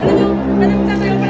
那就那就站这个。